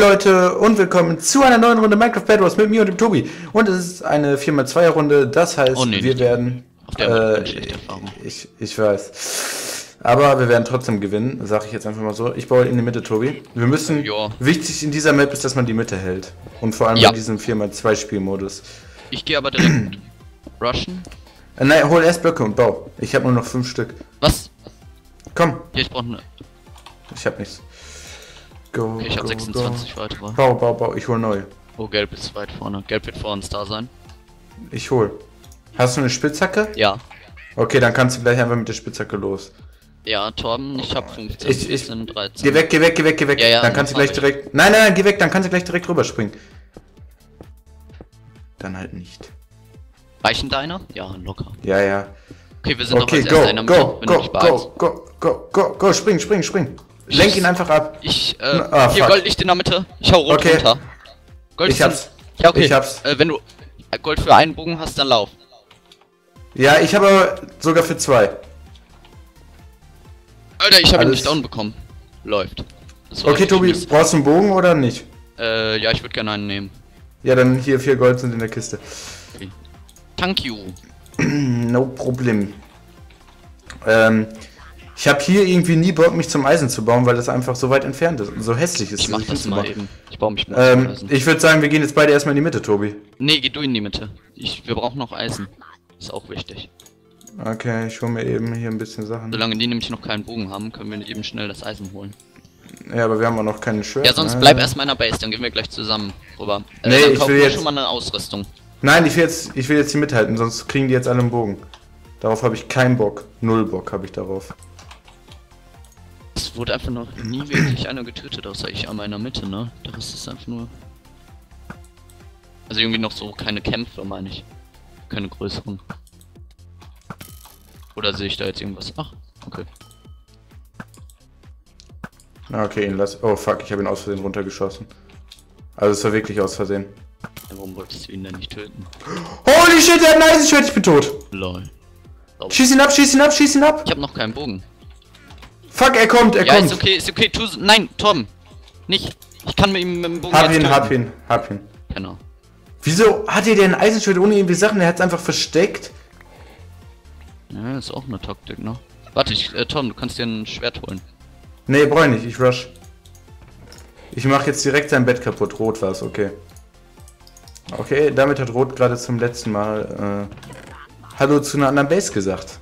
Hey Leute und willkommen zu einer neuen Runde Minecraft Bad Wars mit mir und dem Tobi. Und es ist eine 4x2 Runde, das heißt, Oh, nee, wir werden. Äh, ich, ich weiß. Aber wir werden trotzdem gewinnen, sage ich jetzt einfach mal so. Ich baue in die Mitte, Tobi. Wir müssen. Ja. Wichtig in dieser Map ist, dass man die Mitte hält. Und vor allem Ja. in diesem 4x2 Spielmodus. Ich gehe aber direkt rushen. Äh, nein, hol erst Blöcke und bau. Ich habe nur noch fünf Stück. Was? Komm, Hier, ich brauche eine. ich habe nichts. Go, Okay, ich go, 26 weitere. Go. Bau, bau, bau. Ich hol neu. Oh, gelb ist weit vorne. Gelb wird vor uns da sein. Ich hol. Hast du eine Spitzhacke? Ja. Okay, dann kannst du gleich einfach mit der Spitzhacke los. Ja, Torben, ich habe 15, Ich- ich- 14, 13. Geh weg, geh weg, geh weg, geh weg. Ja, ja, dann kannst du gleich ich. direkt. Nein, nein, nein, geh weg, dann kannst du gleich direkt rüberspringen. Dann halt nicht. Reichen deiner? Ja, locker. Ja, ja. Okay, wir sind Okay, noch als go, go, go, go, go, go, go, go, spring, spring, spring. Lenk ihn einfach ab. Ich, äh, Ah, hier fuck. Goldlicht in der Mitte. Ich hau rot Okay. runter. Gold Ich in- hab's. Ja, okay. Ich hab's. Äh, wenn du Gold für einen Bogen hast, dann lauf. Ja, ich habe sogar für zwei. Alter, ich habe ihn nicht down bekommen. Läuft. Okay, Tobi, mies. brauchst du einen Bogen oder nicht? Äh, ja, ich würde gerne einen nehmen. Ja, dann hier vier Gold sind in der Kiste. Thank you. No problem. Ähm, ich habe hier irgendwie nie Bock, mich zum Eisen zu bauen, weil das einfach so weit entfernt ist und so hässlich ist. Ich mach das mal eben. Ich baue mich mal Ähm, ich würde sagen, wir gehen jetzt beide erstmal in die Mitte, Tobi. Nee, geh du in die Mitte. Ich, wir brauchen noch Eisen. Ist auch wichtig. Okay, ich hole mir eben hier ein bisschen Sachen. Solange die nämlich noch keinen Bogen haben, können wir eben schnell das Eisen holen. Ja, aber wir haben auch noch keine Schwerter. Ja, sonst ne? bleib erstmal in der Base, dann gehen wir gleich zusammen rüber. Äh, Nee, ich will jetzt- schon mal eine Ausrüstung. Nein, ich will jetzt, ich will jetzt hier mithalten, sonst kriegen die jetzt alle einen Bogen. Darauf habe ich keinen Bock. Null Bock habe ich darauf. Wurde einfach noch nie wirklich einer getötet, außer ich einmal in der Mitte, ne? Da ist es einfach nur. Also irgendwie noch so keine Kämpfe, meine ich. Keine größeren. Oder sehe ich da jetzt irgendwas? Ach, okay. Ah, Okay, ihn lass. Oh fuck, ich habe ihn aus Versehen runtergeschossen. Also es war wirklich aus Versehen. Warum wolltest du ihn denn nicht töten? Holy shit, der hat ein Eisenschwert, ich bin tot. Lol. Schieß ihn ab, schieß ihn ab, schieß ihn ab. Ich habe noch keinen Bogen. Fuck, er kommt, er ja, kommt. ist okay, ist okay. Tu, nein, Tom. Nicht. Ich kann mit ihm mit dem Bogen Hab ihn, hab ihn, hab ihn. Genau. Wieso hat er denn ein Eisenschwert ohne irgendwie Sachen? Er hat es einfach versteckt. Ja, ist auch eine Taktik, ne? Warte, ich, äh, Tom, du kannst dir ein Schwert holen. Nee, brauch ich nicht, ich rush. Ich mach jetzt direkt sein Bett kaputt. Rot war's, okay. Okay, damit hat Rot gerade zum letzten Mal äh, Hallo zu einer anderen Base gesagt.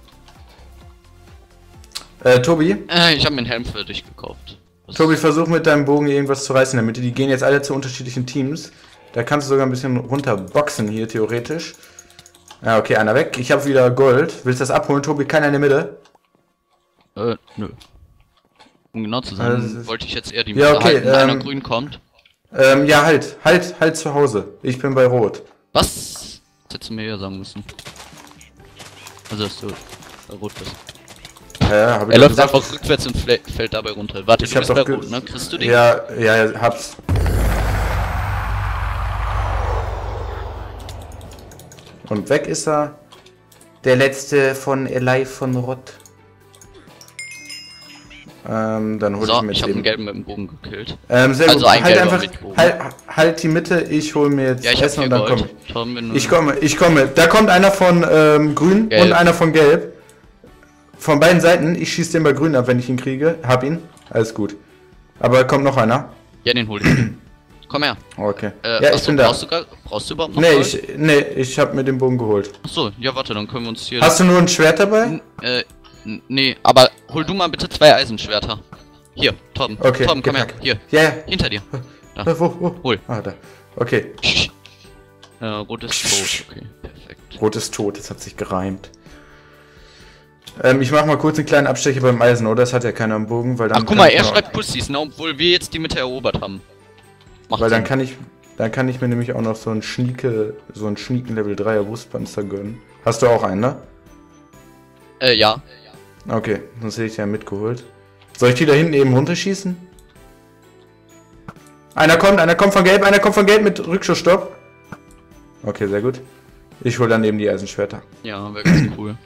Äh, Tobi? Äh, ich habe mir einen Helm für dich gekauft. Was- Tobi, versuch mit deinem Bogen irgendwas zu reißen in der Mitte. Die gehen jetzt alle zu unterschiedlichen Teams. Da kannst du sogar ein bisschen runterboxen hier, theoretisch. Ja, okay, einer weg. Ich habe wieder Gold. Willst du das abholen, Tobi? Keiner in der Mitte. Äh, nö. Um genau zu sein, Also, wollte ich jetzt eher die Ja, Mitte okay, halten, wenn einer ähm, grün kommt. Ähm, ja, halt. Halt, halt zu Hause. Ich bin bei Rot. Was? Das hättest du mir ja sagen müssen. Also, dass du bei rot bist. Ja, hab ich Er läuft gesagt. einfach rückwärts und fällt dabei runter. Warte, Ich du hab bist doch bei rot, ne? Kriegst du den? Ja, ja, ja, hab's. Und weg ist er. Der letzte von Eli von Rott. Ähm, dann hol ich So, mir ich jetzt habe einen eben. gelben mit dem Bogen gekillt. Ähm, sehr Also gut. ein Halt gelber einfach, halt, halt die Mitte. Ich hol mir jetzt Ja, ich Essen und dann komme ich. Du- Ich komme, ich komme. Da kommt einer von ähm, Grün Gelb. und einer von Gelb. Von beiden Seiten. Ich schieße den bei Grün ab, wenn ich ihn kriege. Hab ihn. Alles gut. Aber kommt noch einer. Ja, den hol ich. Komm her. Okay. Äh, ja, ich achso, bin da. brauchst du, gar, brauchst du überhaupt noch Nee, Gold? ich, nee, ich hab mir den Bogen geholt. Achso, ja, warte, dann können wir uns hier... Hast du nur ein Schwert dabei? Äh, n- nee, aber hol du mal bitte zwei Eisenschwerter. Hier, Tom. Okay. Tom, komm her. Hier, Ja, ja. hinter dir. Äh, Wo, wo? Hol. Ah, da. Okay. Äh, rot ist tot. Okay, perfekt. Rot ist tot, das hat sich gereimt. Ähm, ich mach mal kurz einen kleinen Abstecher beim Eisen, oder? Das hat ja keiner am Bogen, weil dann. Ach, guck mal, er schreibt Pussys, ne, obwohl wir jetzt die Mitte erobert haben. Macht Weil dann Sinn. kann ich. Dann kann ich mir nämlich auch noch so einen Schnieke, so einen Schnieken Level 3er Brustpanzer gönnen. Hast du auch einen, ne? Äh, ja. Okay, sonst hätte ich ja mitgeholt. Soll ich die da hinten eben runterschießen? Einer kommt, einer kommt von Gelb, einer kommt von Gelb mit Rückschussstopp. Okay, sehr gut. Ich hole dann eben die Eisenschwerter. Ja, wäre ganz cool.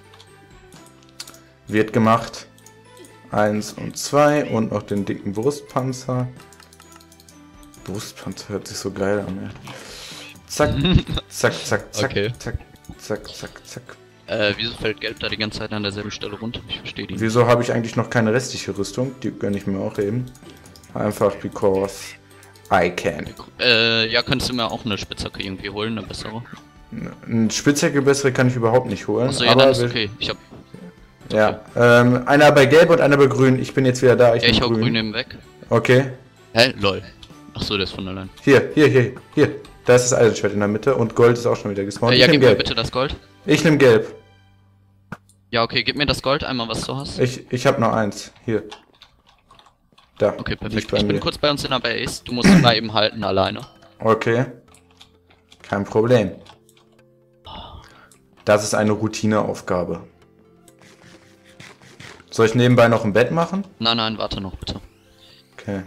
Wird gemacht. Eins und zwei und noch den dicken Brustpanzer. Brustpanzer hört sich so geil an, ey. Zack, zack, zack, zack, Okay. zack, zack, zack, zack. Äh, wieso fällt Gelb da die ganze Zeit an derselben Stelle runter? Ich verstehe die. Wieso habe ich eigentlich noch keine restliche Rüstung? Die gönne ich mir auch eben. Einfach because I can. Äh, ja, könntest du mir auch eine Spitzhacke irgendwie holen, eine bessere? Ein Spitzhacke bessere kann ich überhaupt nicht holen. Achso, ja, aber dann ist okay. Ich hab, Ja, ähm, einer bei Gelb und einer bei Grün. Ich bin jetzt wieder da. Ich ja, ich hau grün eben weg. Okay. Hä? Lol. Achso, der ist von allein. Hier, hier, hier, hier. Da ist das Eisenschwert in der Mitte und Gold ist auch schon wieder gespawnt. Äh, ja, ich gib nehme mir Gelb. bitte das Gold. Ich nehme Gelb. Ja, okay, gib mir das Gold einmal, was du hast. Ich, ich habe noch eins. Hier. Da. Okay, perfekt. Ich bin kurz bei uns in der Base. Du musst ihn mal eben halten alleine. Okay. Kein Problem. Das ist eine Routineaufgabe. Soll ich nebenbei noch ein Bett machen? Nein, nein, warte noch bitte. Okay.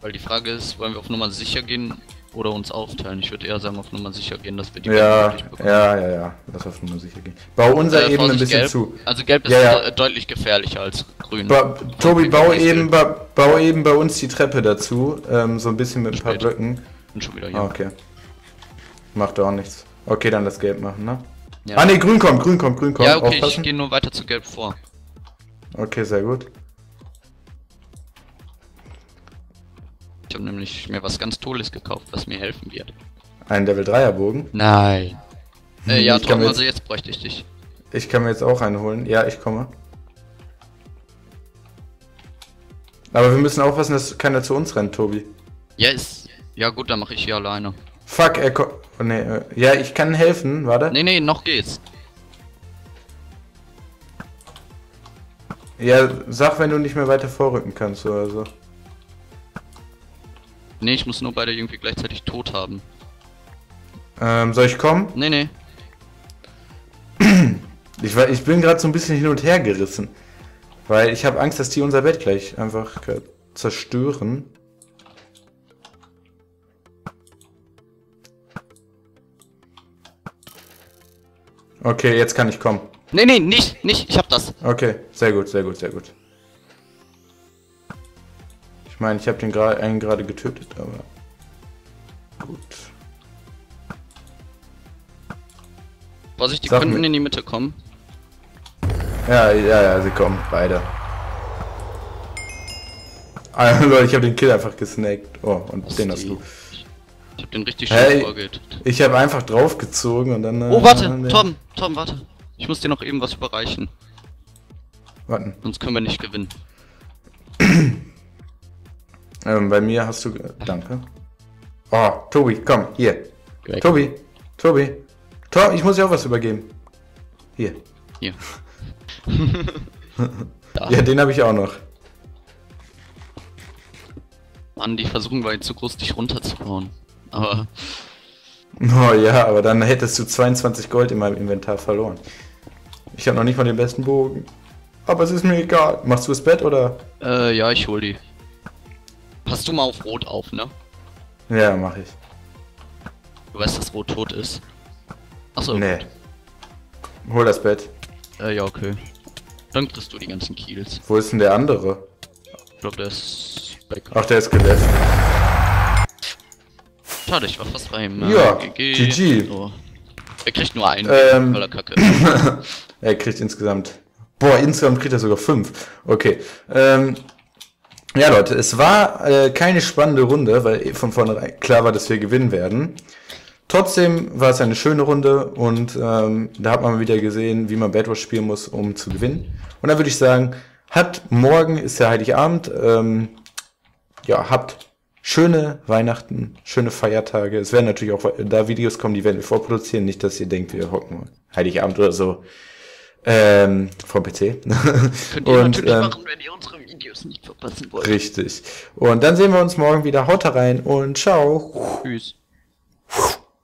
Weil die Frage ist, wollen wir auf Nummer sicher gehen oder uns aufteilen? Ich würde eher sagen, auf Nummer sicher gehen, dass wir die Ja, bekommen. ja, ja, ja. Lass auf Nummer sicher gehen. Bau unser Äh, eben ein bisschen gelb. zu. Also gelb ist Ja, ja. äh, deutlich gefährlicher als grün. Ba Tobi, bau eben, ba bau eben bei uns die Treppe dazu. Ähm, so ein bisschen mit ein paar. Blöcken. Bin schon wieder hier. Ah, okay. Macht auch nichts. Okay, dann das Gelb machen, ne? Ja. Ah, ne, grün kommt, grün kommt, grün kommt. ja, okay, ich Aufpassen. gehe nur weiter zu gelb vor. Okay, sehr gut. Ich habe nämlich mir was ganz Tolles gekauft, was mir helfen wird. Ein Level 3er Bogen. Nein. Äh, ja, ich Tom, also jetzt bräuchte ich dich. Ich kann mir jetzt auch einen holen. Ja, ich komme. Aber wir müssen aufpassen, dass keiner zu uns rennt, Tobi. Ja, ist. Ja gut, dann mache ich hier alleine. Fuck, er kommt. Oh, nee, äh, ja, ich kann helfen, warte. Nee, nee, noch geht's. Ja, sag, wenn du nicht mehr weiter vorrücken kannst oder so. Nee, ich muss nur beide irgendwie gleichzeitig tot haben. Ähm, soll ich kommen? Nee, nee. Ich, war, ich bin gerade so ein bisschen hin und her gerissen. Weil ich habe Angst, dass die unser Bett gleich einfach zerstören. Okay, jetzt kann ich kommen. Nee, nee, nicht, nicht, ich hab das. Okay, sehr gut, sehr gut, sehr gut. Ich meine, ich habe den gra einen gerade getötet, aber gut. Vorsicht, die Sag könnten mir- in die Mitte kommen. Ja, ja, ja, sie kommen, beide. Ah, Leute, ich habe den Kill einfach gesnackt. Oh, und Was den hast die? du. Ich hab den richtig schön Hey. vorgetötet. Ich habe einfach draufgezogen und dann. äh, Oh, warte, nee. Tom, Tom, warte. Ich muss dir noch eben was überreichen, Warten. sonst können wir nicht gewinnen. Ähm, bei mir hast du. Danke. Oh, Tobi, komm, hier. Weg. Tobi, Tobi. Tom, ich muss dir auch was übergeben. Hier. Hier. Ja, den habe ich auch noch. Mann, die Versuchung war jetzt zu groß, dich runterzuhauen. Aber Oh ja, aber dann hättest du 22 Gold in meinem Inventar verloren. Ich habe noch nicht mal den besten Bogen. Aber es ist mir egal. Machst du das Bett oder? äh, ja, ich hol die. Passt du mal auf Rot auf, ne? Ja, mach ich. Du weißt, dass Rot tot ist. Achso, Nee. Hol das Bett. Äh, ja, okay. Dann kriegst du die ganzen Kills. Wo ist denn der andere? Ich glaube, der ist weg. Ach, der ist geleft. Schade, ich war fast bei ihm. Ja, GG. GG. So. Er kriegt nur einen, Ähm. weil er kacke. Er kriegt insgesamt. Boah, insgesamt kriegt er sogar fünf. Okay. Ähm, ja, Leute, es war äh, keine spannende Runde, weil von vornherein klar war, dass wir gewinnen werden. Trotzdem war es eine schöne Runde und ähm, da hat man wieder gesehen, wie man Bedwars spielen muss, um zu gewinnen. Und dann würde ich sagen, hat morgen ist der Heiligabend. Ähm, ja, habt schöne Weihnachten, schöne Feiertage. Es werden natürlich auch da Videos kommen, die werden wir vorproduzieren. Nicht, dass ihr denkt, wir hocken Heiligabend oder so ähm, vom PC. Könnt ihr Und, natürlich ähm, machen, wenn ihr unsere Videos nicht verpassen wollt. Richtig. Und dann sehen wir uns morgen wieder. Haut rein und ciao. Tschüss.